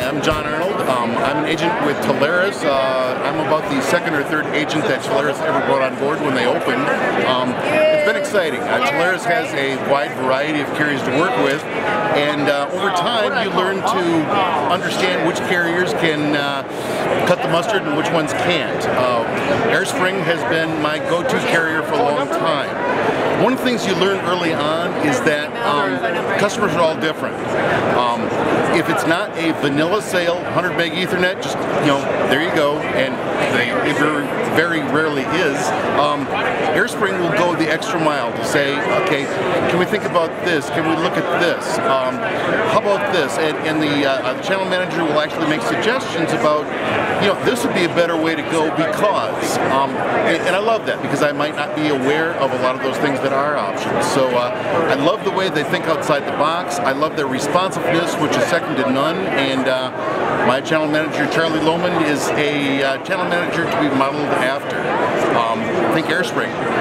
I'm Jon Arnold. Um, I'm an agent with Telarus. Uh, I'm about the second or third agent that Telarus ever brought on board when they opened. Um, it's been exciting. Uh, Telarus has a wide variety of carriers to work with, and uh, over time you learn to understand which carriers can uh, cut the mustard and which ones can't. Uh, AireSpring has been my go-to carrier for a long time. One of the things you learn early on is that um, customers are all different. Um, if it's not a vanilla sale, 100 meg Ethernet, just you know, there you go, and they, it very, very rarely is. Um, AireSpring will go the extra mile to say, okay, can we think about this? Can we look at this? Um, how about this? And, and the, uh, channel manager will actually make suggestions about, you know, this would be a better way to go because. Um, and, and, I love that because I might not be aware of a lot of those things that are options. So uh, I love the way they think outside the box. I love their responsiveness, which is second to none. And uh, my channel manager, Charlie Lohman, is a uh, channel manager to be modeled after. Um, think AireSpring.